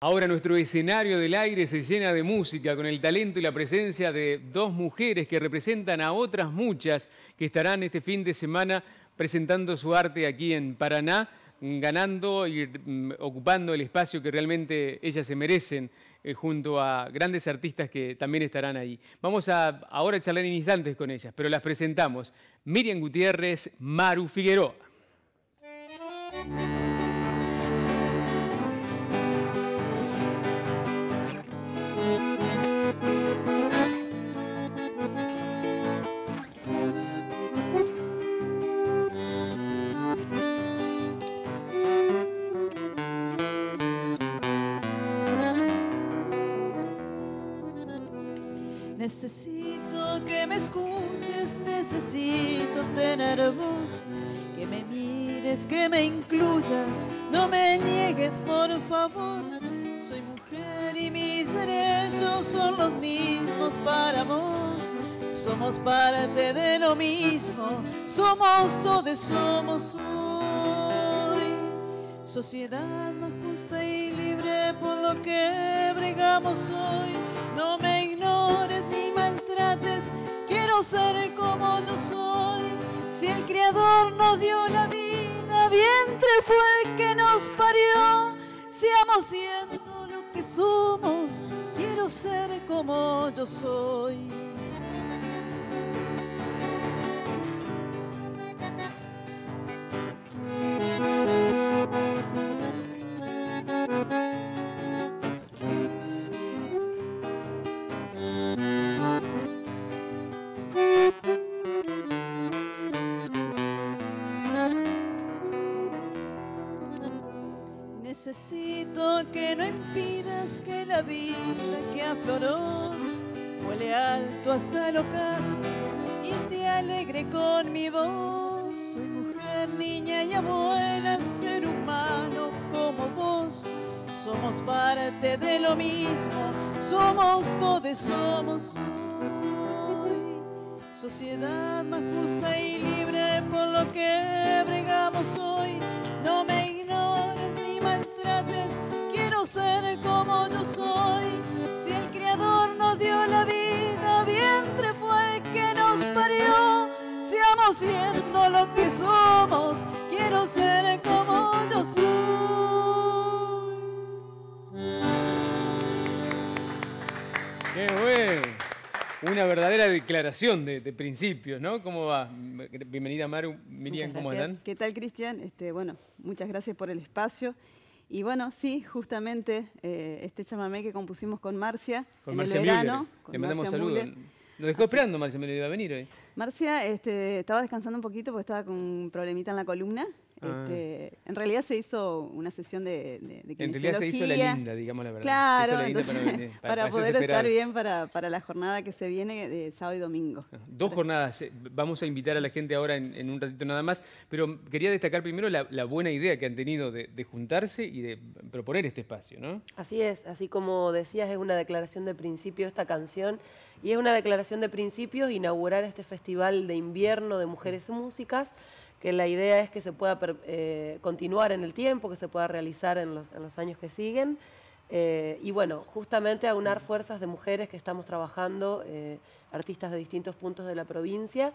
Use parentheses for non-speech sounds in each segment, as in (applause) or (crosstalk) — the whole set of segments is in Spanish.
Ahora nuestro escenario del aire se llena de música con el talento y la presencia de dos mujeres que representan a otras muchas que estarán este fin de semana presentando su arte aquí en Paraná, ganando y mm, ocupando el espacio que realmente ellas se merecen eh, junto a grandes artistas que también estarán ahí. Vamos a ahora a charlar en instantes con ellas, pero las presentamos. Miriam Gutiérrez, Maru Figueroa. Necesito que me escuches, necesito tener voz, que me mires, que me incluyas, no me niegues por favor. Soy mujer y mis derechos son los mismos para vos. Somos parte de lo mismo, somos todos, somos hoy. Sociedad más justa y libre por lo que bregamos hoy. No me ignores ni maltrates, quiero ser como yo soy. Si el Creador nos dio la vida, vientre fue el que nos parió. Seamos siendo lo que somos, quiero ser como yo soy. Necesito que no impidas que la vida que afloró vuele alto hasta el ocaso y te alegre con mi voz. Soy mujer, niña y abuela, ser humano como vos. Somos parte de lo mismo, somos todos, somos hoy. Sociedad más justa y libre por lo que bregamos hoy. No me dio la vida, vientre fue el que nos parió. Seamos siendo lo que somos, quiero ser como yo soy. ¡Qué bueno! Una verdadera declaración de, de principios, ¿no? ¿Cómo va? Bienvenida Maru, Miriam, ¿cómo gracias. andan? ¿Qué tal, Cristian? Este, bueno, muchas gracias por el espacio. Y bueno, sí, justamente eh, este chamamé que compusimos con Marcia Con en Marcia el verano. Le con mandamos Marcia saludos. Nos dejó esperando Marcia Müller, iba a venir hoy. Marcia este, estaba descansando un poquito porque estaba con un problemita en la columna. Ah. Este, en realidad se hizo una sesión de, de, de En realidad se hizo la linda, digamos la verdad. Claro, la entonces, para, venir, (laughs) para, para hacerse poder estar bien para, para la jornada que se viene de sábado y domingo. Dos jornadas, eh, vamos a invitar a la gente ahora en, en un ratito nada más, pero quería destacar primero la, la buena idea que han tenido de, de juntarse y de proponer este espacio, ¿no? Así es, así como decías, es una declaración de principio esta canción y es una declaración de principios inaugurar este festival de invierno de mujeres y músicas, que la idea es que se pueda eh, continuar en el tiempo, que se pueda realizar en los, en los años que siguen. Eh, y bueno, justamente aunar fuerzas de mujeres que estamos trabajando, eh, artistas de distintos puntos de la provincia,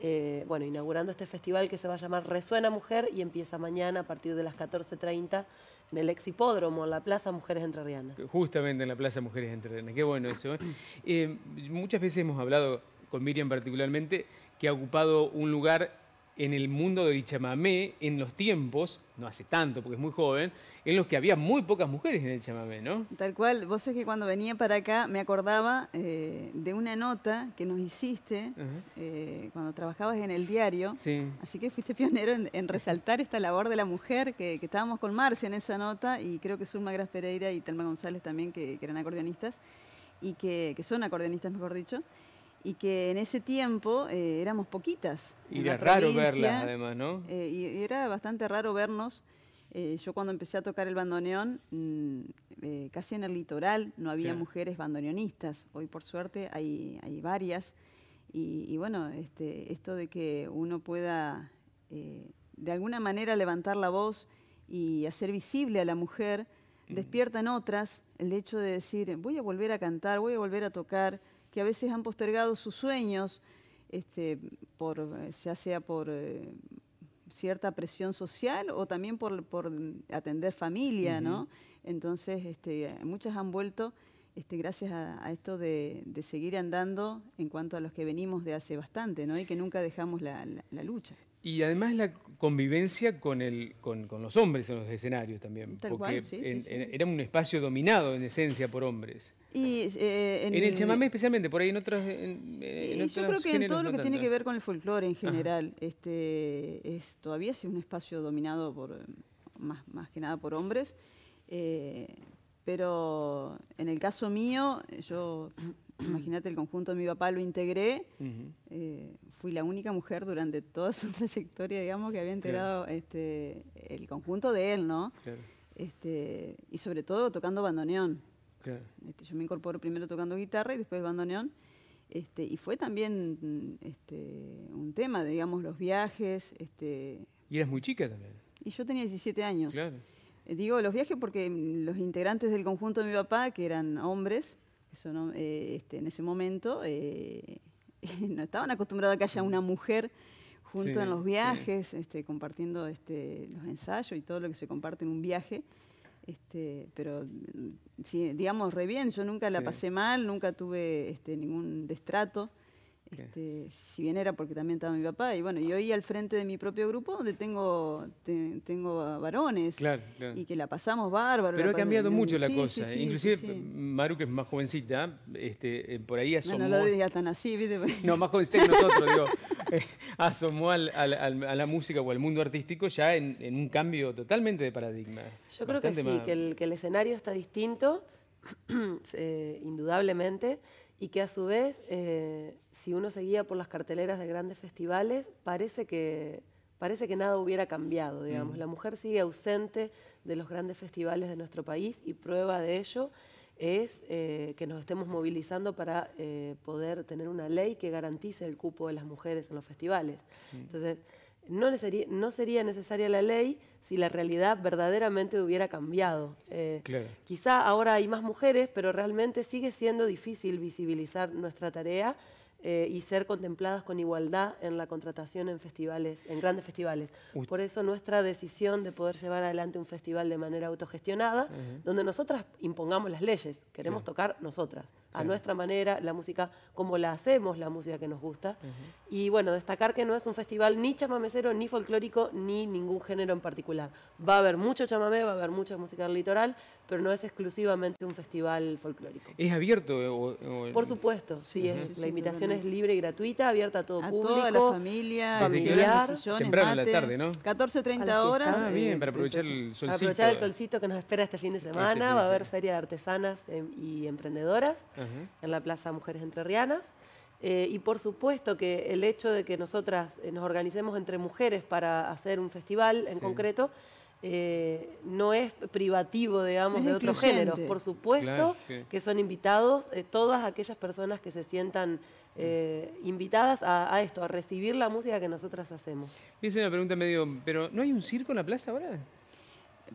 eh, bueno, inaugurando este festival que se va a llamar Resuena Mujer y empieza mañana a partir de las 14.30 en el ex hipódromo, en la Plaza Mujeres Entrerrianas. Justamente en la Plaza Mujeres Entre Renas. Qué bueno eso. ¿eh? Eh, muchas veces hemos hablado, con Miriam particularmente, que ha ocupado un lugar en el mundo del chamamé en los tiempos, no hace tanto porque es muy joven, en los que había muy pocas mujeres en el chamamé, ¿no? Tal cual, vos sabés que cuando venía para acá me acordaba eh, de una nota que nos hiciste Ajá. eh, cuando trabajabas en el diario. Sí. Así que fuiste pionero en, en resaltar esta labor de la mujer, que, que estábamos con Marcia en esa nota, y creo que Zulma Gras Pereira y Telma González también, que, que eran acordeonistas, y que, que son acordeonistas, mejor dicho, y que en ese tiempo eh, éramos poquitas. Y era raro verlas, además, ¿no? eh, y era bastante raro vernos. Eh, yo cuando empecé a tocar el bandoneón, mm, eh, casi en el litoral no había Claro. mujeres bandoneonistas. Hoy por suerte hay, hay varias. Y, y bueno, este, esto de que uno pueda de alguna manera levantar la voz y hacer visible a la mujer despierta en otras el hecho de decir, voy a volver a cantar, voy a volver a tocar, que a veces han postergado sus sueños, este, por, eh, ya sea por eh, cierta presión social o también por, por atender familia, ¿no? Entonces, este, muchas han vuelto este, gracias a, esto de, seguir andando en cuanto a los que venimos de hace bastante, ¿no? Y que nunca dejamos la, lucha. Y además la convivencia con, el, con, los hombres en los escenarios también, porque era un espacio dominado en esencia por hombres. Y, eh, en, el chamamé especialmente, por ahí en otros... yo creo que en todo lo que tiene que ver con el folclore en general, este, es todavía es un espacio dominado por más, más que nada por hombres. Eh, pero en el caso mío, yo, (clears throat) imagínate, el conjunto de mi papá lo integré, eh, fui la única mujer durante toda su (laughs) trayectoria, digamos, que había integrado este, el conjunto de él, ¿no? Este, y sobre todo tocando bandoneón. Este, yo me incorporo primero tocando guitarra y después bandoneón. Este, y fue también este, un tema, digamos, los viajes. Este, y eras muy chica también. Y yo tenía 17 años. Claro. Eh, digo los viajes porque los integrantes del conjunto de mi papá, que eran hombres, eso eh, este, en ese momento eh, (laughs) no estaban acostumbrados a que haya una mujer junto en los viajes, este, compartiendo este, los ensayos y todo lo que se comparte en un viaje. Este, pero sí, digamos, re bien, yo nunca la pasé mal, nunca tuve este, ningún destrato. Este, si bien era porque también estaba mi papá, y bueno, yo hoy al frente de mi propio grupo donde tengo, tengo varones y que la pasamos bárbaro. Pero ha cambiado mucho la cosa, inclusive Maru que es más jovencita, este, eh, por ahí asomó... No, no lo digas tan así, ¿viste? (laughs) No, más jovencita que nosotros, digo, (laughs) eh, asomó al, a la música o al mundo artístico ya en, un cambio totalmente de paradigma. Yo creo que sí, que, el, que el escenario está distinto, (clears throat) eh, indudablemente, y que a su vez, eh, si uno seguía por las carteleras de grandes festivales, parece que, parece que nada hubiera cambiado, digamos. Mm. La mujer sigue ausente de los grandes festivales de nuestro país y prueba de ello es eh, que nos estemos movilizando para eh, poder tener una ley que garantice el cupo de las mujeres en los festivales. Mm. Entonces, no, no sería necesaria la ley si la realidad verdaderamente hubiera cambiado. Eh, quizá ahora hay más mujeres, pero realmente sigue siendo difícil visibilizar nuestra tarea eh, y ser contempladas con igualdad en la contratación en festivales, en grandes festivales. Por eso nuestra decisión de poder llevar adelante un festival de manera autogestionada, donde nosotras impongamos las leyes, queremos tocar nosotras a nuestra manera, la música como la hacemos, la música que nos gusta. Y bueno, destacar que no es un festival ni chamamecero, ni folclórico, ni ningún género en particular. Va a haber mucho chamamé, va a haber mucha música del litoral, pero no es exclusivamente un festival folclórico. ¿Es abierto? Por supuesto, sí, la invitación es libre y gratuita, abierta a todo a público. toda la familia, familiar. Temprano en la tarde, ¿no? 14.30 horas. Ah, bien, para aprovechar el solcito. Para aprovechar el solcito que nos espera este fin de este semana, va a haber feria de artesanas em, y emprendedoras en la Plaza Mujeres Entrerrianas. Eh, y por supuesto que el hecho de que nosotras eh, nos organicemos entre mujeres para hacer un festival en concreto eh, no es privativo, digamos, de otros géneros. Por supuesto que son invitados todas aquellas personas que se sientan invitadas a, esto, a recibir la música que nosotras hacemos. Es una pregunta medio, pero ¿no hay un circo en la plaza ahora?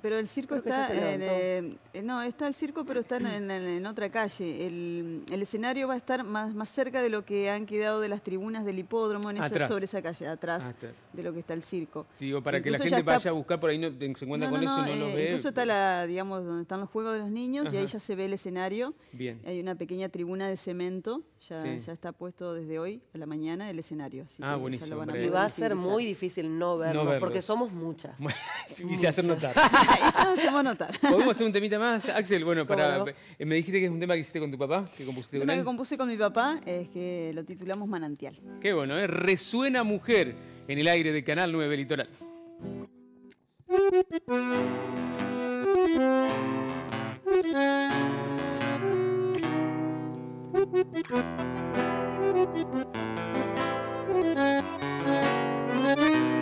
Pero el circo está, eh, no, está el circo, pero está en, otra calle. El, escenario va a estar más, más cerca de lo que han quedado de las tribunas del hipódromo, en esa, sobre esa calle, atrás, de lo que está el circo. Digo, para que la gente vaya a buscar por ahí, no, se encuentra con eso y no lo eh, ve. Incluso está la, digamos, donde están los juegos de los niños y ahí ya se ve el escenario. Bien. Hay una pequeña tribuna de cemento, ya, ya está puesto desde hoy a la mañana el escenario. ah, buenísimo. y va a ser muy difícil no verlo, porque somos muchas. (laughs) y se hacen notar. (laughs) Eso hacemos notar. Podemos hacer un temita más, Axel. Bueno, para, eh, me dijiste que es un tema que hiciste con tu papá, que compusiste con él. El tema que compuse con mi papá es que lo titulamos Manantial. Qué bueno, ¿eh? Resuena Mujer en el aire de Canal 9 Litoral. (laughs)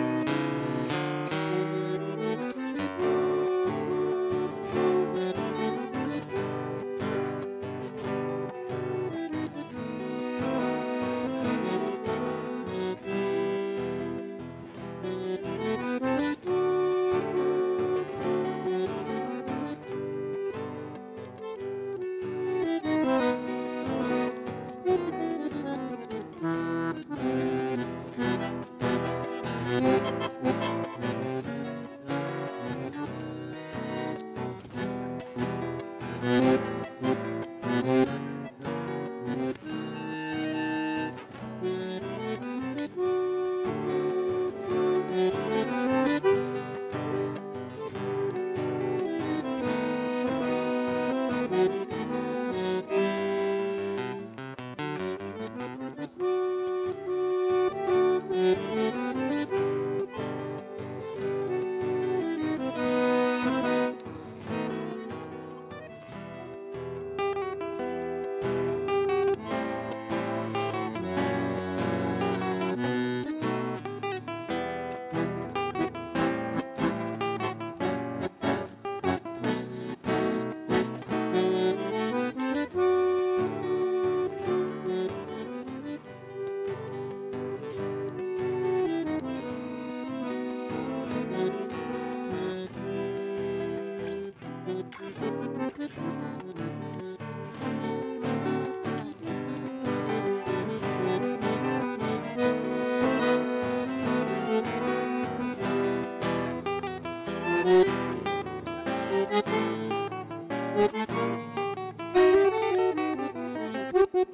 Qué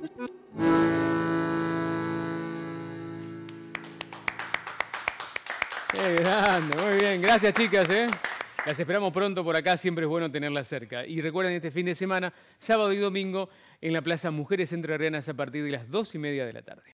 grande, muy bien. Gracias, chicas. ¿eh? Las esperamos pronto por acá, siempre es bueno tenerlas cerca. Y recuerden este fin de semana, sábado y domingo, en la Plaza Mujeres Entrerrianas a partir de las dos y media de la tarde.